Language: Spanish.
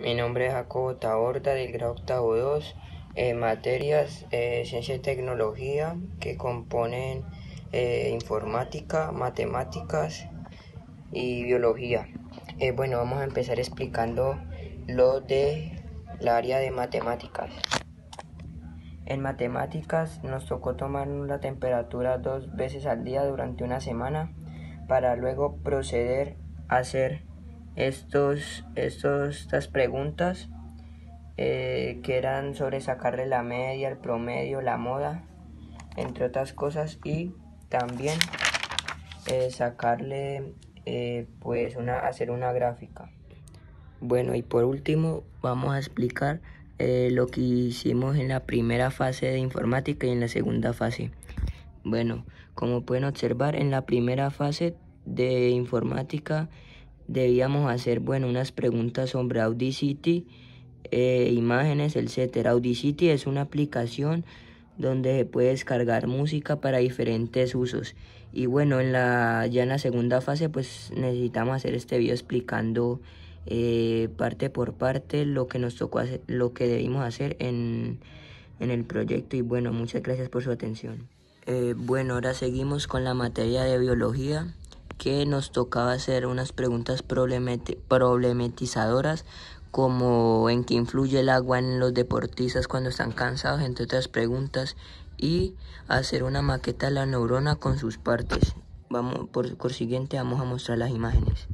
Mi nombre es Jacobo Taborda del grado octavo 2, eh, materias eh, ciencia y tecnología que componen eh, informática, matemáticas y biología. Eh, bueno, vamos a empezar explicando lo de la área de matemáticas. En matemáticas nos tocó tomar la temperatura dos veces al día durante una semana para luego proceder a hacer estos, estos, estas preguntas eh, que eran sobre sacarle la media, el promedio, la moda, entre otras cosas, y también eh, sacarle, eh, pues, una, hacer una gráfica. Bueno, y por último vamos a explicar lo que hicimos en la primera fase de informática y en la segunda fase. Bueno, como pueden observar, en la primera fase de informática debíamos hacer, bueno, unas preguntas sobre Audacity, eh, imágenes, etc. Audacity es una aplicación donde se puede descargar música para diferentes usos. Y bueno, en la, ya en la segunda fase, pues necesitamos hacer este video explicando eh, parte por parte lo que nos tocó hacer, lo que debimos hacer en, en el proyecto. Y bueno, muchas gracias por su atención. Eh, bueno, ahora seguimos con la materia de biología que nos tocaba hacer unas preguntas problematizadoras como en qué influye el agua en los deportistas cuando están cansados, entre otras preguntas, y hacer una maqueta de la neurona con sus partes. Vamos, por consiguiente, vamos a mostrar las imágenes.